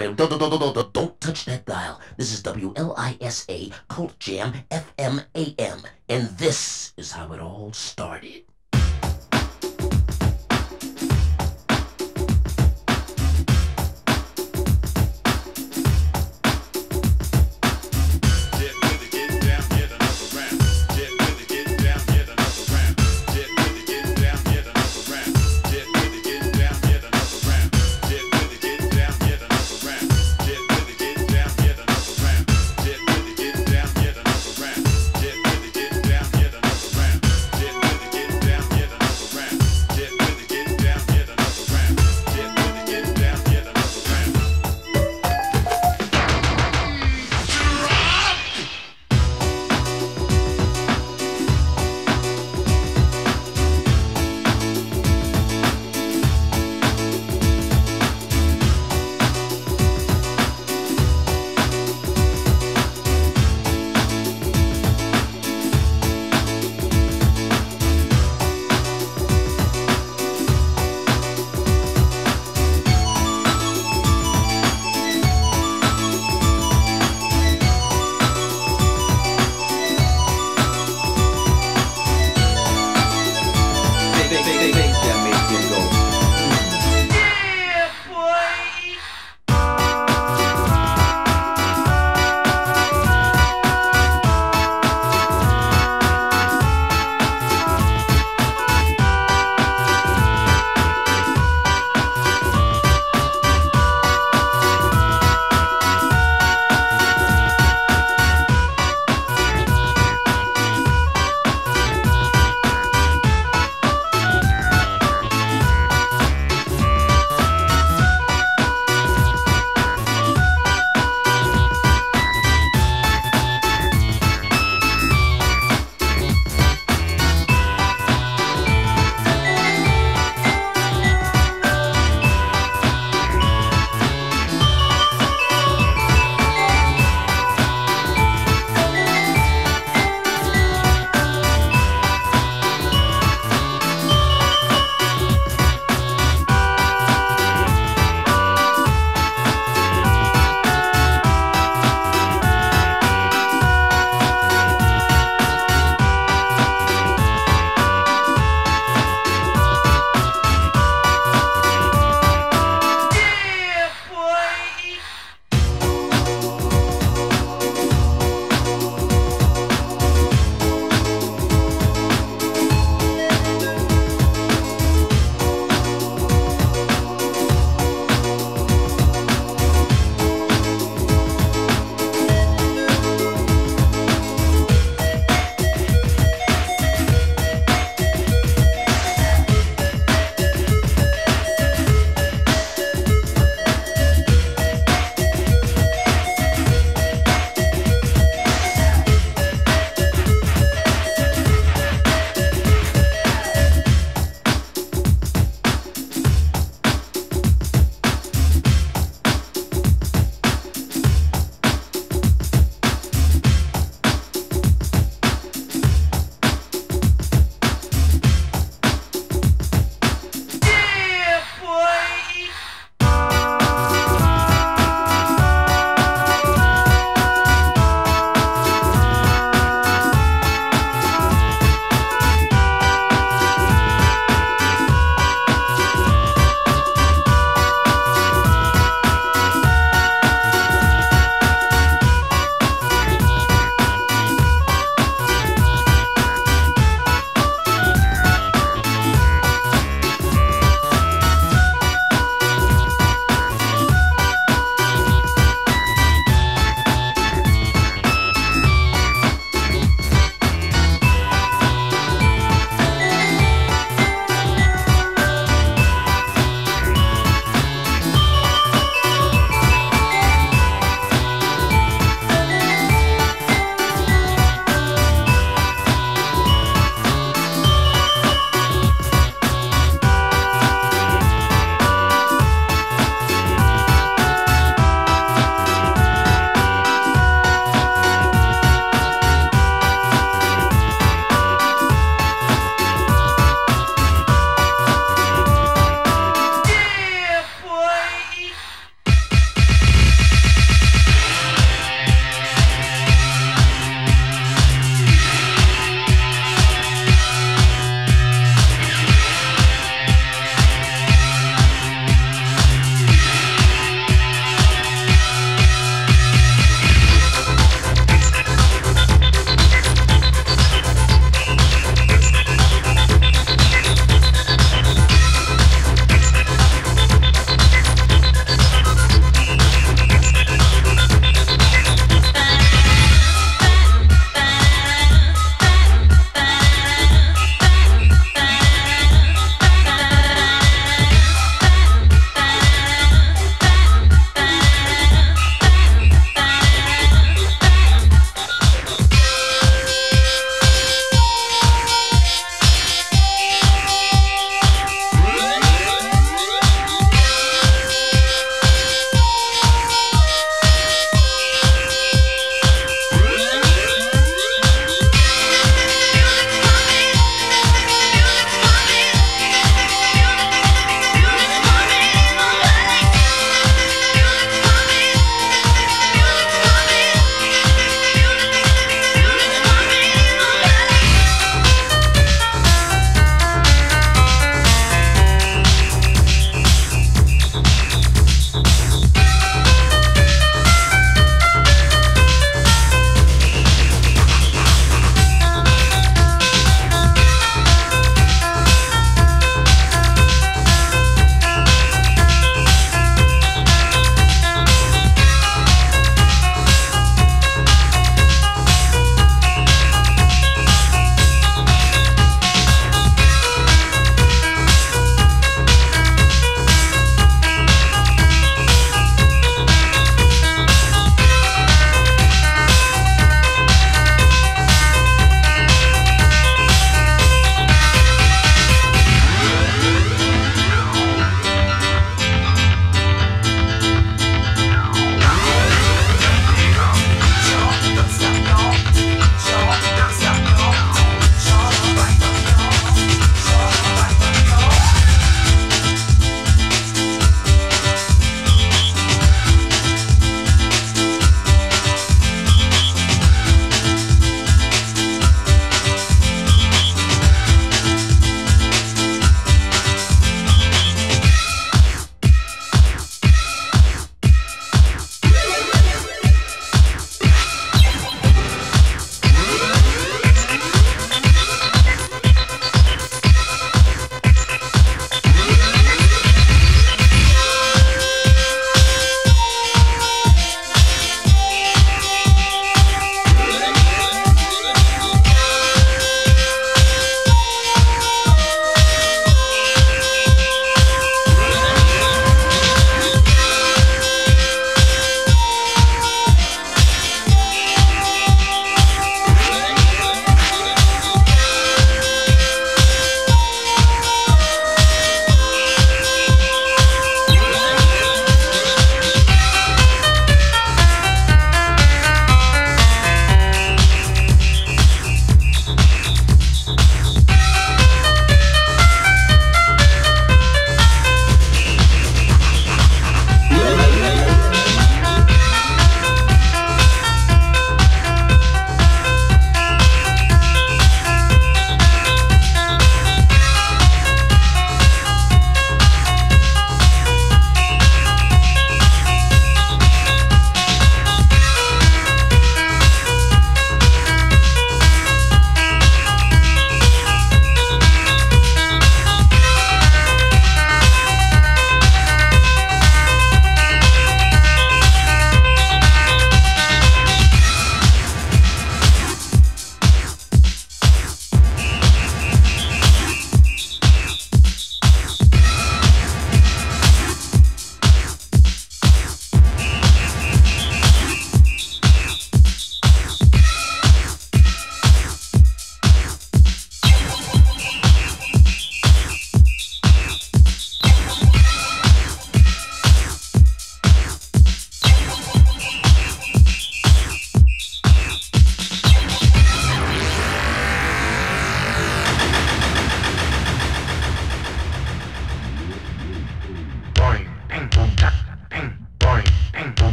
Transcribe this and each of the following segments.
Don't, don't, don't, don't, don't touch that dial. This is WLISA Cult Jam FM AM. And this is how it all started.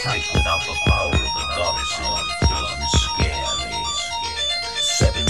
Fight without the power of the goddesses doesn't scare me. Seven.